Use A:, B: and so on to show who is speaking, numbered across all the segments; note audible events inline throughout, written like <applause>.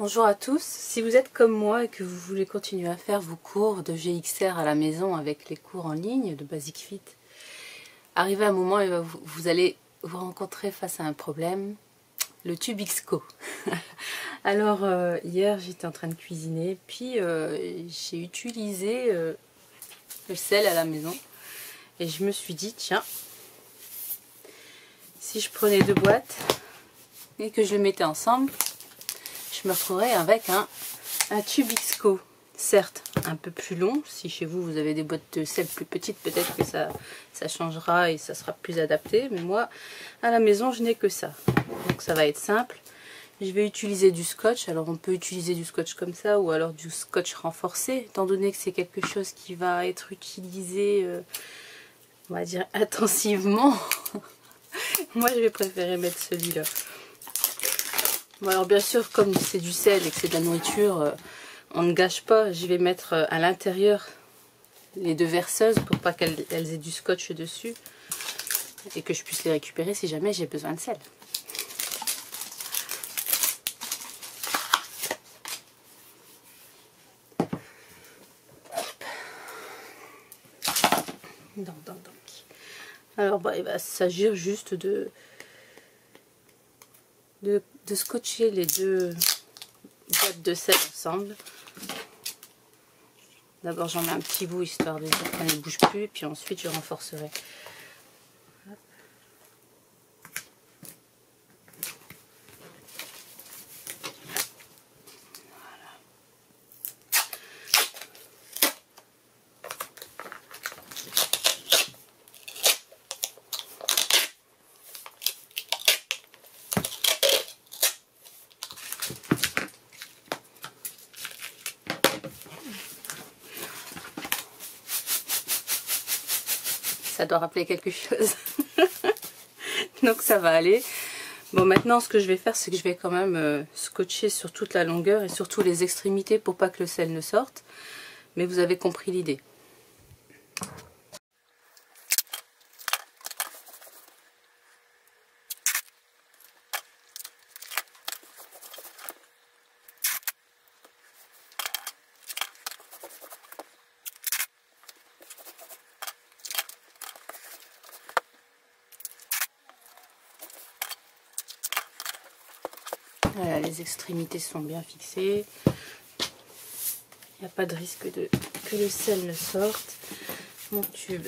A: Bonjour à tous, si vous êtes comme moi et que vous voulez continuer à faire vos cours de GXR à la maison avec les cours en ligne de Basic Fit, un moment où vous allez vous rencontrer face à un problème, le tube XCO. <laughs> Alors euh, hier j'étais en train de cuisiner, puis euh, j'ai utilisé euh, le sel à la maison et je me suis dit tiens, si je prenais deux boîtes et que je les mettais ensemble, je me retrouverai avec un, un tube. Certes, un peu plus long. Si chez vous, vous avez des boîtes de sel plus petites, peut-être que ça, ça changera et ça sera plus adapté. Mais moi, à la maison, je n'ai que ça. Donc ça va être simple. Je vais utiliser du scotch. Alors on peut utiliser du scotch comme ça ou alors du scotch renforcé. Étant donné que c'est quelque chose qui va être utilisé, euh, on va dire, <laughs> intensivement. moi, je vais préférer mettre celui-là. Alors bien sûr comme c'est du sel et que c'est de la nourriture, euh, on ne gâche pas. Je vais mettre euh, à l'intérieur les deux verseuses pour pas qu'elles aient du scotch dessus et que je puisse les récupérer si jamais j'ai besoin de sel. Alors bah, il va s'agir juste de scotcher les deux boîtes de sel ensemble. D'abord j'en mets un petit bout histoire de dire qu'elle ne bouge plus, puis ensuite je renforcerai. Ça doit rappeler quelque chose. <laughs> Donc ça va aller. Bon maintenant ce que je vais faire c'est que je vais quand même euh, scotcher sur toute la longueur et surtout les extrémités pour pas que le sel ne sorte. Mais vous avez compris l'idée. Les extrémités sont bien fixées. Il n'y a pas de risque que le sel ne sorte. Mon tube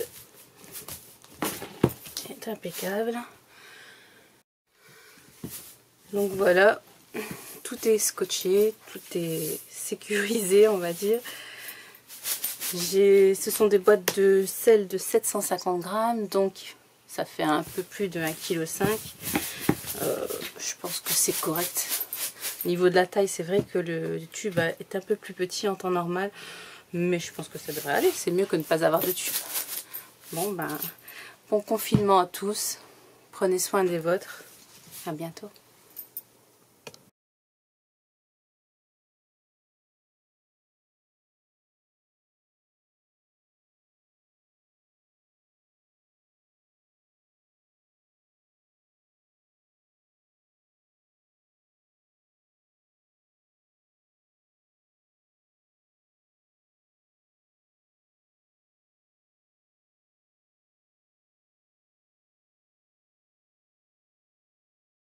A: est impeccable. Donc voilà, tout est scotché, tout est sécurisé on va dire. Ce sont des boîtes de sel de 750 grammes, donc ça fait un peu plus de 1,5 kg. Euh, je pense que c'est correct. Au niveau de la taille, c'est vrai que le tube est un peu plus petit en temps normal. Mais je pense que ça devrait aller. C'est mieux que ne pas avoir de tube. Bon, ben, bon confinement à tous. Prenez soin des vôtres. À bientôt.